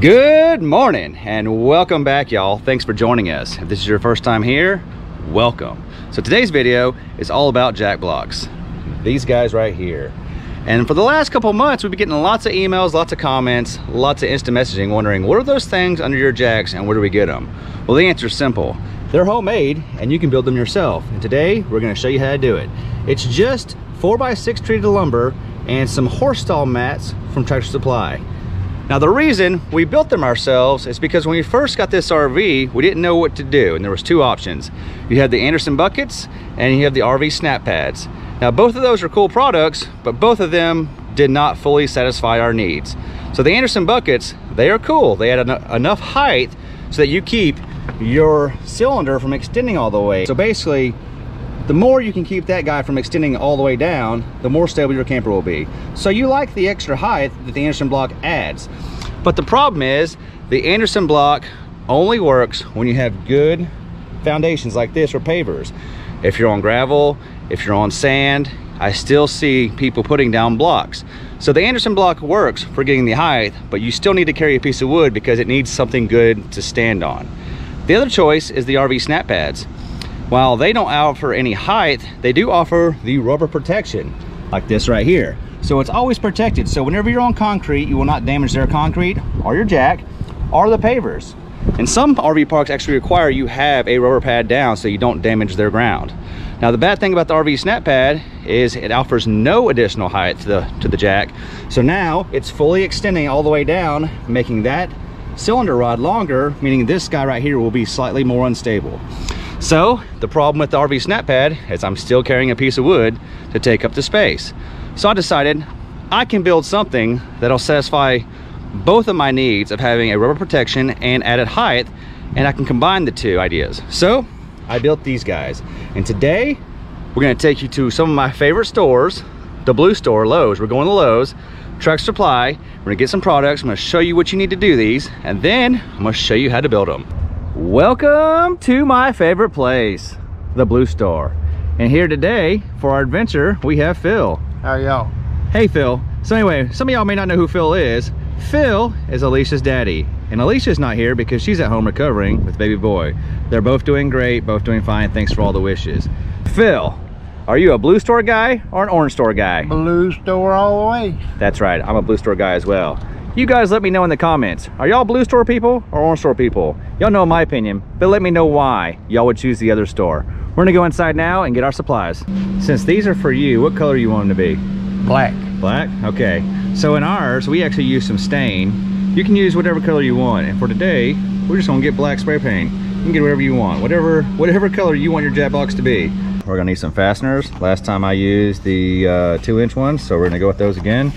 Good morning and welcome back y'all. Thanks for joining us. If this is your first time here, welcome. So today's video is all about jack blocks. These guys right here. And for the last couple months, we've been getting lots of emails, lots of comments, lots of instant messaging wondering what are those things under your jacks and where do we get them? Well, the answer is simple. They're homemade and you can build them yourself. And today we're gonna show you how to do it. It's just four by six treated lumber and some horse stall mats from Tractor Supply. Now the reason we built them ourselves is because when we first got this RV, we didn't know what to do and there was two options. You had the Anderson buckets and you have the RV snap pads. Now both of those are cool products, but both of them did not fully satisfy our needs. So the Anderson buckets, they are cool. They had en enough height so that you keep your cylinder from extending all the way. So basically, the more you can keep that guy from extending all the way down, the more stable your camper will be. So you like the extra height that the Anderson block adds. But the problem is, the Anderson block only works when you have good foundations like this or pavers. If you're on gravel, if you're on sand, I still see people putting down blocks. So the Anderson block works for getting the height, but you still need to carry a piece of wood because it needs something good to stand on. The other choice is the RV snap pads. While they don't offer any height, they do offer the rubber protection, like this right here. So it's always protected. So whenever you're on concrete, you will not damage their concrete or your jack or the pavers. And some RV parks actually require you have a rubber pad down so you don't damage their ground. Now the bad thing about the RV snap pad is it offers no additional height to the, to the jack. So now it's fully extending all the way down, making that cylinder rod longer, meaning this guy right here will be slightly more unstable. So the problem with the RV snap pad is I'm still carrying a piece of wood to take up the space. So I decided I can build something that'll satisfy both of my needs of having a rubber protection and added height and I can combine the two ideas. So I built these guys and today we're gonna take you to some of my favorite stores, the blue store, Lowe's. We're going to Lowe's, Tractor Supply. We're gonna get some products. I'm gonna show you what you need to do these and then I'm gonna show you how to build them. Welcome to my favorite place, the Blue Store. And here today for our adventure, we have Phil. How y'all? Hey Phil. So anyway, some of y'all may not know who Phil is. Phil is Alicia's daddy. And Alicia's not here because she's at home recovering with baby boy. They're both doing great, both doing fine. Thanks for all the wishes. Phil, are you a blue store guy or an orange store guy? Blue store all the way. That's right, I'm a blue store guy as well. You guys let me know in the comments. Are y'all blue store people or orange store people? Y'all know my opinion, but let me know why y'all would choose the other store. We're gonna go inside now and get our supplies. Since these are for you, what color you want them to be? Black. Black? Okay. So in ours, we actually use some stain. You can use whatever color you want. And for today, we're just gonna get black spray paint. You can get whatever you want. Whatever whatever color you want your jet box to be. We're gonna need some fasteners. Last time I used the uh, two inch ones, so we're gonna go with those again.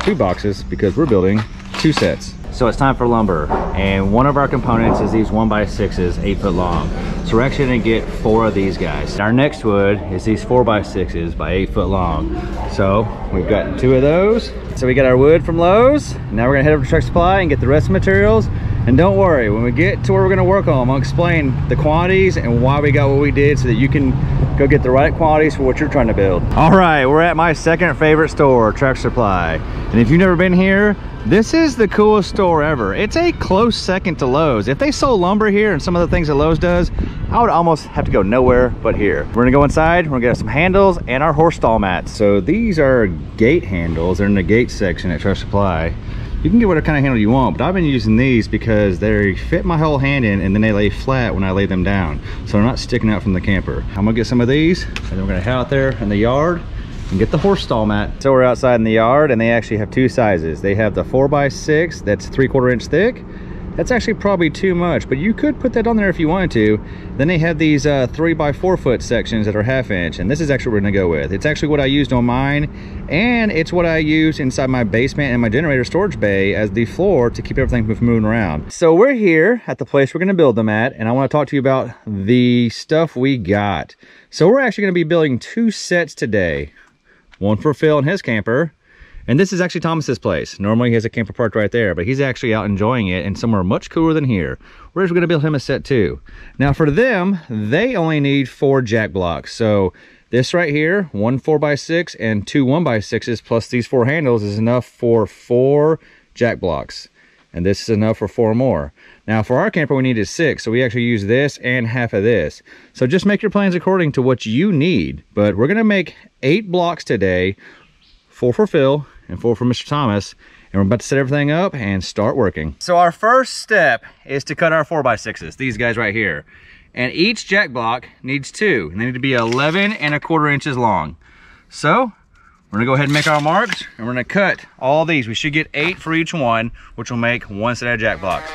Two boxes because we're building two sets. So it's time for lumber. And one of our components is these one by sixes, eight foot long. So we're actually gonna get four of these guys. Our next wood is these four by sixes by eight foot long. So we've got two of those. So we got our wood from Lowe's. Now we're gonna head over to Truck Supply and get the rest of the materials. And don't worry, when we get to where we're gonna work on, I'm gonna explain the quantities and why we got what we did so that you can go get the right quantities for what you're trying to build. All right, we're at my second favorite store, Tractor Supply. And if you've never been here, this is the coolest store ever. It's a close second to Lowe's. If they sold lumber here and some of the things that Lowe's does, I would almost have to go nowhere but here. We're gonna go inside, we're gonna get some handles and our horse stall mats. So these are gate handles. They're in the gate section at Tractor Supply. You can get whatever kind of handle you want, but I've been using these because they fit my whole hand in and then they lay flat when I lay them down. So they're not sticking out from the camper. I'm gonna get some of these and then we're gonna head out there in the yard and get the horse stall mat. So we're outside in the yard and they actually have two sizes. They have the four by six that's three quarter inch thick. That's actually probably too much, but you could put that on there if you wanted to. Then they have these uh, three by four foot sections that are half inch, and this is actually what we're gonna go with. It's actually what I used on mine, and it's what I use inside my basement and my generator storage bay as the floor to keep everything from moving around. So we're here at the place we're gonna build them at, and I wanna talk to you about the stuff we got. So we're actually gonna be building two sets today one for Phil and his camper. And this is actually Thomas's place. Normally he has a camper parked right there, but he's actually out enjoying it and somewhere much cooler than here. We're just gonna build him a set too. Now for them, they only need four jack blocks. So this right here, one four by six and two one by sixes plus these four handles is enough for four jack blocks. and this is enough for four more. Now for our camper, we needed six, so we actually use this and half of this. So just make your plans according to what you need. But we're gonna make eight blocks today, four for Phil and four for Mr. Thomas, and we're about to set everything up and start working. So our first step is to cut our four by sixes, these guys right here. And each jack block needs two, and they need to be 11 and a quarter inches long. So we're gonna go ahead and make our marks and we're gonna cut all these. We should get eight for each one, which will make one set of jack blocks.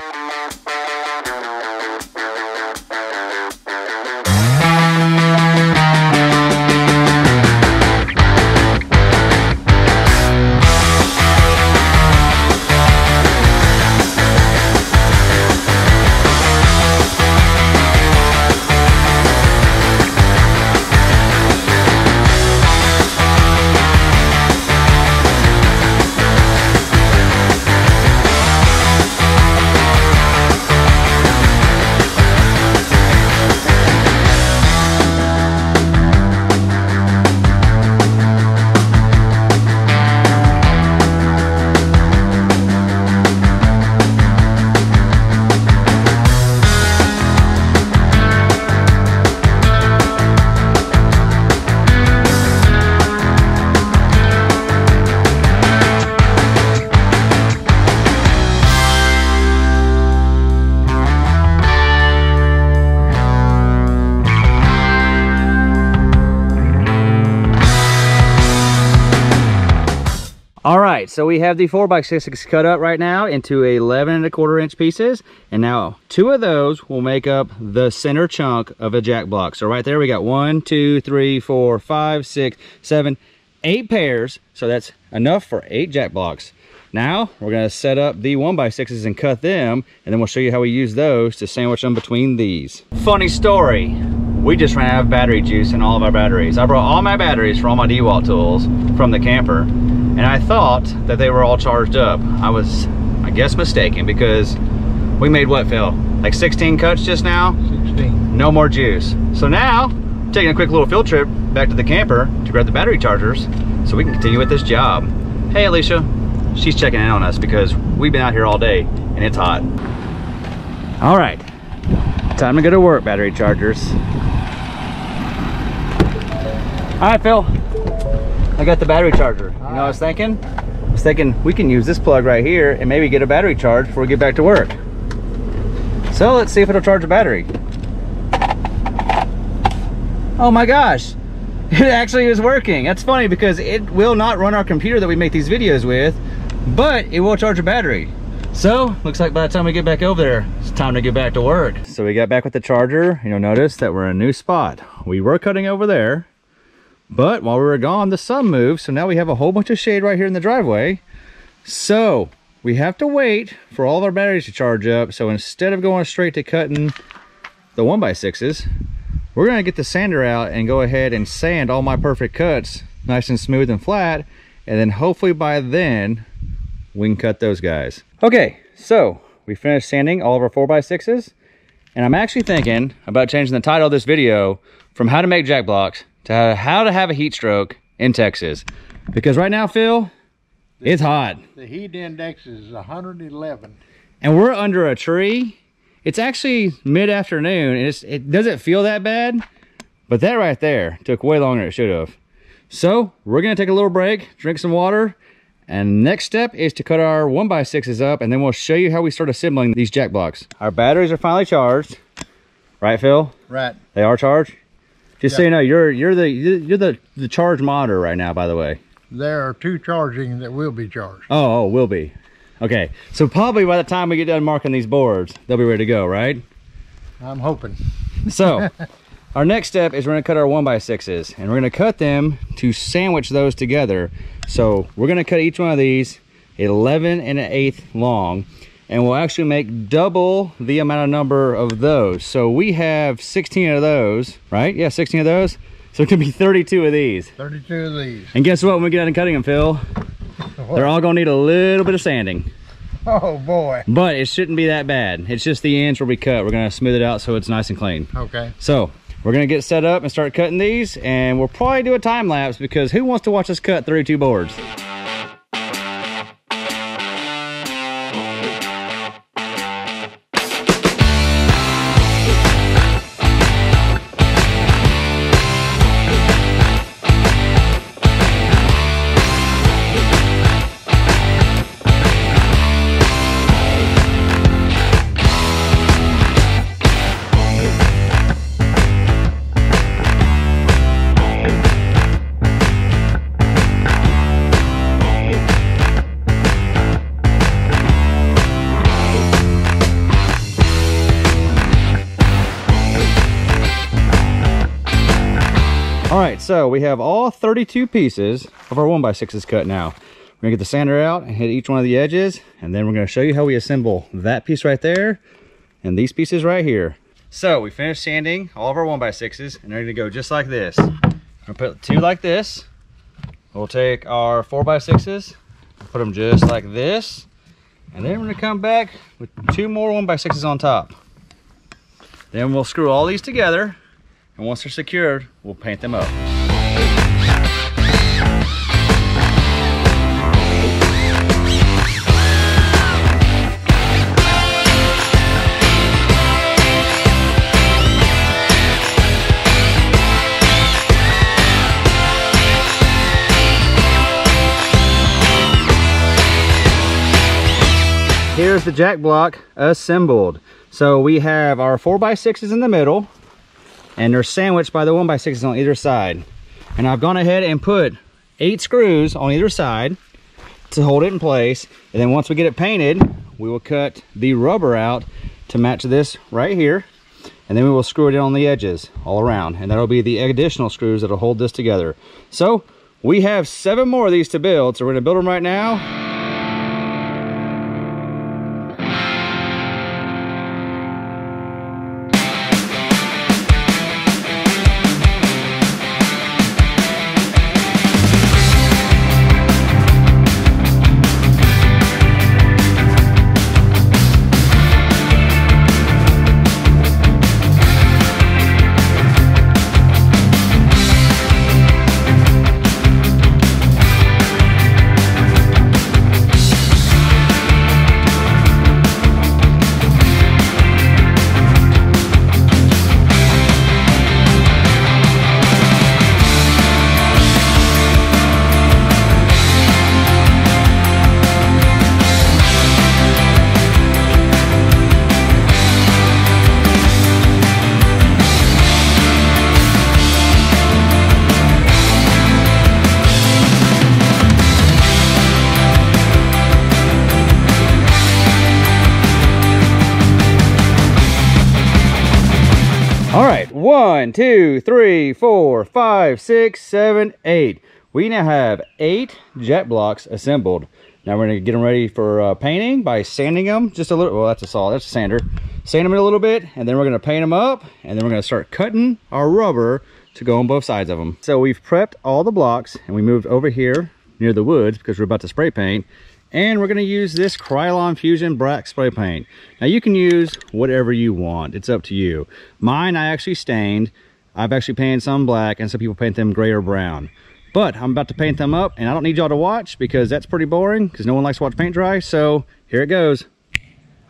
So we have the four by six cut up right now into 11 and a quarter inch pieces. And now two of those will make up the center chunk of a jack block. So right there, we got one, two, three, four, five, six, seven, eight pairs. So that's enough for eight jack blocks. Now we're gonna set up the one by sixes and cut them. And then we'll show you how we use those to sandwich them between these. Funny story. We just ran out of battery juice in all of our batteries. I brought all my batteries for all my DeWalt tools from the camper and I thought that they were all charged up. I was, I guess, mistaken because we made what, Phil? Like 16 cuts just now? 16. No more juice. So now, taking a quick little field trip back to the camper to grab the battery chargers so we can continue with this job. Hey, Alicia. She's checking in on us because we've been out here all day and it's hot. All right, time to go to work, battery chargers. All right, Phil. Got the battery charger. You know what I was thinking? I was thinking we can use this plug right here and maybe get a battery charge before we get back to work. So let's see if it'll charge a battery. Oh my gosh, it actually is working. That's funny because it will not run our computer that we make these videos with, but it will charge a battery. So, looks like by the time we get back over there, it's time to get back to work. So we got back with the charger. You'll notice that we're in a new spot. We were cutting over there, but while we were gone, the sun moved. So now we have a whole bunch of shade right here in the driveway. So we have to wait for all of our batteries to charge up. So instead of going straight to cutting the one by sixes, we're gonna get the sander out and go ahead and sand all my perfect cuts nice and smooth and flat. And then hopefully by then we can cut those guys. Okay, so we finished sanding all of our four by sixes. And I'm actually thinking about changing the title of this video from how to make jack blocks to how to have a heat stroke in Texas. Because right now, Phil, it's hot. The heat index is 111. And we're under a tree. It's actually mid-afternoon, and it's, it doesn't feel that bad. But that right there took way longer than it should have. So, we're going to take a little break, drink some water, and next step is to cut our 1x6s up, and then we'll show you how we start assembling these jack blocks. Our batteries are finally charged. Right, Phil? Right. They are charged? Just so Yeah. you know, you're you're the you're the the charge monitor right now. By the way. There are two charging that will be charged. Oh, oh, will be. Okay, so probably by the time we get done marking these boards, they'll be ready to go, right? I'm hoping. So, our next step is we're gonna cut our one by sixes, and we're gonna cut them to sandwich those together. So we're gonna cut each one of these 11 and an eighth long, and we'll actually make double the amount of number of those. So we have 16 of those, right? Yeah, 16 of those. So it could be 32 of these. 32 of these. And guess what? When we get done cutting them, Phil, they're all gonna need a little bit of sanding. Oh boy. But it shouldn't be that bad. It's just the ends where we cut. We're gonna smooth it out so it's nice and clean. Okay. So we're gonna get set up and start cutting these and we'll probably do a time lapse because who wants to watch us cut 32 boards? We have all 32 pieces of our 1x6s cut now. We're gonna get the sander out and hit each one of the edges, and then we're gonna show you how we assemble that piece right there and these pieces right here. So we finished sanding all of our 1x6s, and they're gonna go just like this. I'm gonna put two like this. We'll take our 4x6s, put them just like this, and then we're gonna come back with two more 1x6s on top. Then we'll screw all these together and once they're secured, we'll paint them up. Here's the jack block assembled. So we have our 4x6s in the middle, and they're sandwiched by the one by sixes on either side. And I've gone ahead and put eight screws on either side to hold it in place. And then once we get it painted, we will cut the rubber out to match this right here. And then we will screw it in on the edges all around. And that'll be the additional screws that'll hold this together. So we have seven more of these to build. So we're gonna build them right now. Two, three, four, five, six, seven, eight. We now have eight jack blocks assembled. Now we're gonna get them ready for uh, painting by sanding them just a little. Well, that's a saw, that's a sander. Sand them in a little bit, and then we're gonna paint them up, and then we're gonna start cutting our rubber to go on both sides of them. So we've prepped all the blocks, and we moved over here near the woods because we're about to spray paint and we're going to use this Krylon Fusion Black Spray Paint. Now you can use whatever you want. It's up to you. Mine I actually stained. I've actually painted some black and some people paint them gray or brown. But I'm about to paint them up and I don't need y'all to watch because that's pretty boring because no one likes to watch paint dry. So here it goes.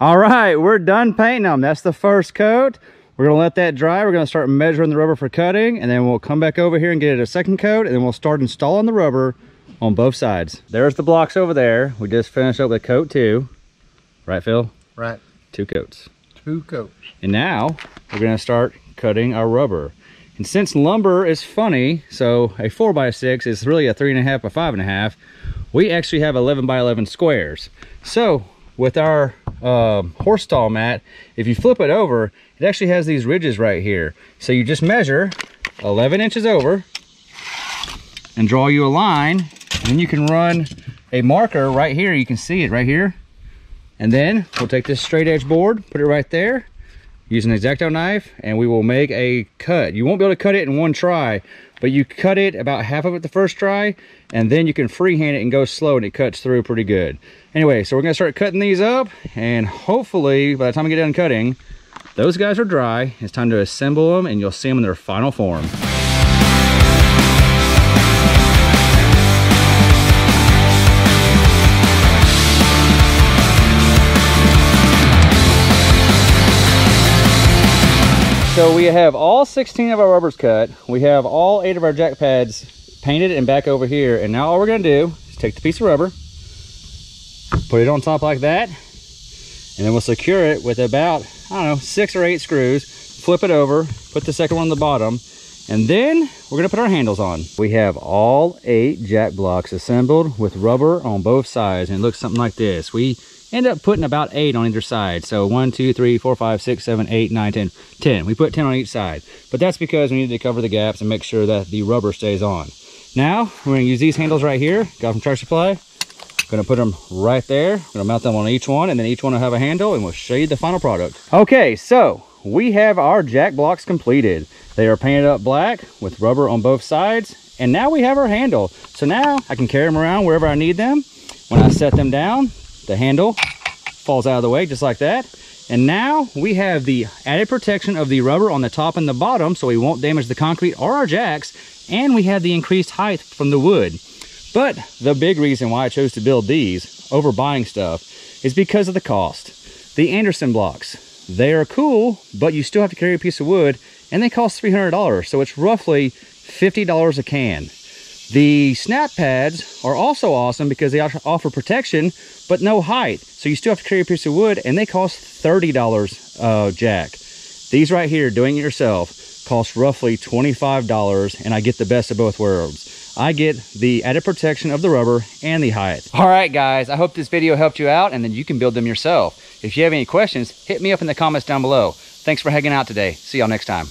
All right, we're done painting them. That's the first coat. We're gonna let that dry. We're gonna start measuring the rubber for cutting and then we'll come back over here and get it a second coat and then we'll start installing the rubber on both sides. There's the blocks over there. We just finished up with coat two. Right, Phil? Right. Two coats. Two coats. And now we're gonna start cutting our rubber. And since lumber is funny, so a four by six is really a three and a half by five and a half, we actually have 11 by 11 squares. So with our uh, horse stall mat, if you flip it over, it actually has these ridges right here. So you just measure 11 inches over and draw you a line and then you can run a marker right here. You can see it right here. And then we'll take this straight edge board, put it right there, use an X-Acto knife, and we will make a cut. You won't be able to cut it in one try, but you cut it about half of it the first try, and then you can freehand it and go slow, and it cuts through pretty good. Anyway, so we're gonna start cutting these up, and hopefully, by the time we get done cutting, those guys are dry. It's time to assemble them, and you'll see them in their final form. So we have all 16 of our rubbers cut. We have all eight of our jack pads painted and back over here. And now all we're gonna do is take the piece of rubber, put it on top like that, and then we'll secure it with about, I don't know, six or eight screws, flip it over, put the second one on the bottom, and then we're gonna put our handles on. We have all eight jack blocks assembled with rubber on both sides and it looks something like this. We End up putting about eight on either side. So one, two, three, four, five, six, seven, eight, nine, ten, ten. We put 10 on each side. But that's because we needed to cover the gaps and make sure that the rubber stays on. Now, we're gonna use these handles right here. Got from Tractor Supply. Gonna put them right there. Gonna mount them on each one and then each one will have a handle and we'll show you the final product. Okay, so we have our jack blocks completed. They are painted up black with rubber on both sides. And now we have our handle. So now I can carry them around wherever I need them. When I set them down, the handle falls out of the way just like that. And now we have the added protection of the rubber on the top and the bottom so we won't damage the concrete or our jacks. And we have the increased height from the wood. But the big reason why I chose to build these over buying stuff is because of the cost. The Anderson blocks, they are cool, but you still have to carry a piece of wood and they cost $300. So it's roughly $50 a can. The snap pads are also awesome because they offer protection, but no height. So you still have to carry a piece of wood and they cost $30 uh, jack. These right here, doing it yourself, cost roughly $25 and I get the best of both worlds. I get the added protection of the rubber and the height. All right, guys, I hope this video helped you out and then you can build them yourself. If you have any questions, hit me up in the comments down below. Thanks for hanging out today. See y'all next time.